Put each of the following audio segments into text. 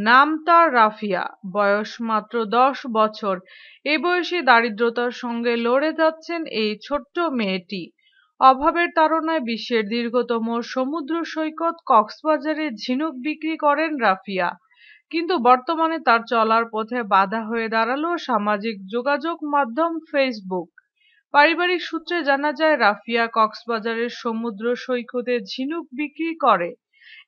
নাম তার রাফিয়া, বয়স মাত্র দশ বছর। এ বয়সে দারিদ্রতার সঙ্গে লড়ে যাচ্ছেন এই ছোট্ট মেয়েটি। অভাবের তাড়নায় বিশ্বের দীর্ঘতম সমুদ্র সৈকত কক্সবাজারে ঝিনুক বিক্রি করেন রাফিয়া। কিন্তু বর্তমানে তার চলার পথে বাধা হয়ে দাঁড়াল সামাজিক যোগাযোগ মাধ্যম ফেসবুক। পারিবারিক সূত্রে জানা যায়, রাফিয়া কক্সবাজারের সমুদ্র সৈকতে ঝিনুক বিক্রি করে।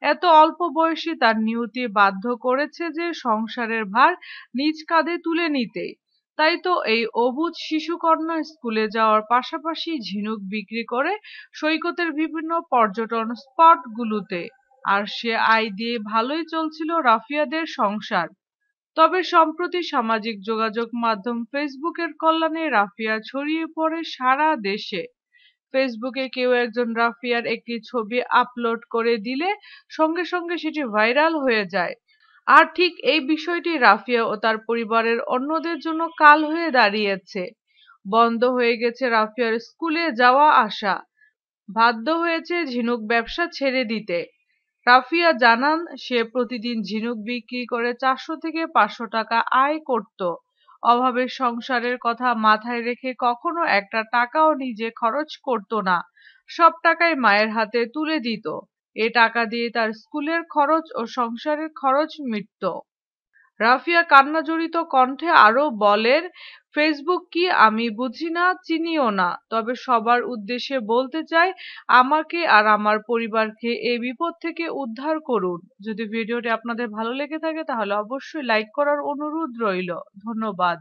এত অল্প বয়সে তার নিয়তি বাধ্য করেছে যে সংসারের ভার নিজ কাঁধে তুলে নিতে। তাই তো এই অবুজ শিশুকন্যা স্কুলে যাওয়ার পাশাপাশি ঝিনুক বিক্রি করে সৈকতের বিভিন্ন পর্যটন স্পটগুলোতে। আর সে আয় দিয়ে ভালোই চলছিল রাফিয়াদের সংসার। তবে সম্প্রতি সামাজিক যোগাযোগ মাধ্যম ফেসবুকের কল্যাণে রাফিয়া ছড়িয়ে পড়ে সারা দেশে। ফেসবুকে কেউ একজন রাফিয়ার একটি ছবি আপলোড করে দিলে সঙ্গে সঙ্গে সেটি ভাইরাল হয়ে যায়। আর ঠিক এই বিষয়টি রাফিয়া ও তার পরিবারের অন্যদের জন্য কাল হয়ে দাঁড়িয়েছে। বন্ধ হয়ে গেছে রাফিয়ার স্কুলে যাওয়া আসা বাধ্য হয়েছে ঝিনুক ব্যবসা ছেড়ে দিতে। রাফিয়া জানান, সে প্রতিদিন ঝিনুক বিক্রি করে চারশো থেকে পাঁচশো টাকা আয় করত। অভাবের সংসারের কথা মাথায় রেখে কখনো একটা টাকাও নিজে খরচ করত না। সব টাকাই মায়ের হাতে তুলে দিত। এ টাকা দিয়ে তার স্কুলের খরচ ও সংসারের খরচ মিটত। রাফিয়া কান্নাজড়িত কণ্ঠে আরও বলেন ফেসবুক কি আমি বুঝি না, চিনিও না। তবে সবার উদ্দেশ্যে বলতে চাই, আমাকে আর আমার পরিবারকে এই বিপদ থেকে উদ্ধার করুন। যদি ভিডিওটি আপনাদের ভালো লেগে থাকে, তাহলে অবশ্যই লাইক করার অনুরোধ রইল। ধন্যবাদ।